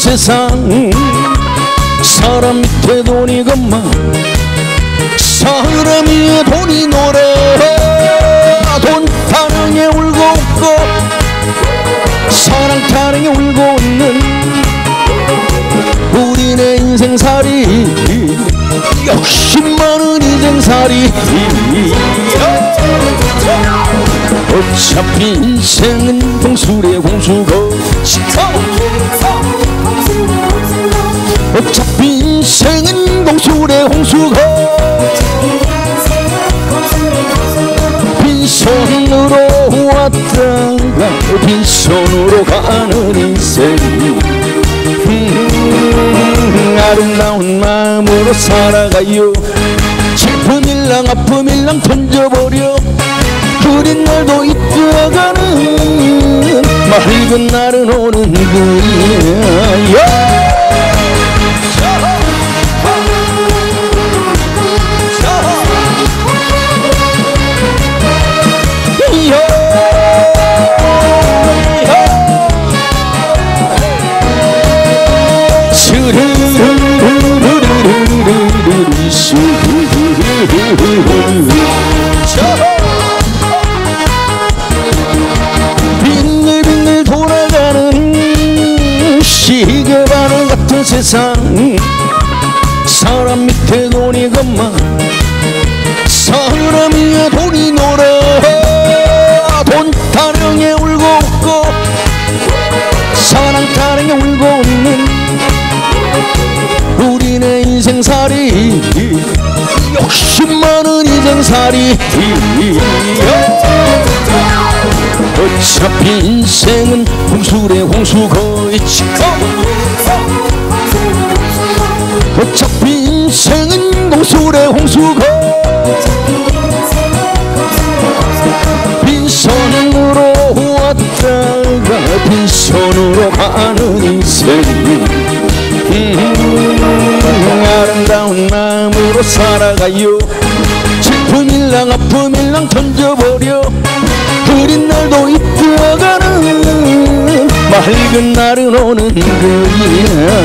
세상 사람 밑에 돈이 건마 사람 위에 돈이 노래 돈 타령에 울고 웃고 사랑 타령에 울고 웃는 우리네 인생살이 욕심 많은 인생살이 어차피 인생은 홍수래 홍수고 어차피 인생은 홍수래 홍수고 빈손으로 왔다가 빈손으로 가는 인생 음, 아름다운 마음으로 살아가요. 슬픈 일랑 아픔 일랑 던져버려. 그린 날도 잊어가는 맑은 날은 오는 거야 빙글빙글 돌아가는 시계 바늘 같은 세상. 사람 밑에 돈이 건마. 사람 위에 돈이 놀아 돈 타령에 울고 웃고 사랑 타령에 울고 웃는 인생살이 어차피 인생은 홍수래 홍수고 있지고 어차피 인생은 홍수래 홍수고 빈손으로 왔다가 빈손으로 가는 인생 음, 아름다운 마음으로 살아가요 일랑 아픔 일랑 던져버려. 그린 날도 잊어가는 맑은 날은 오는 거야.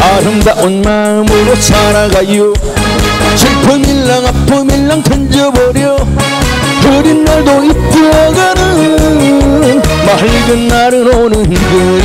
아름다운 마음으로 살아가요. 슬픈 일랑 아픔 일랑 던져버려. 그린 날도 잊어가는 맑은 날은 오는 거야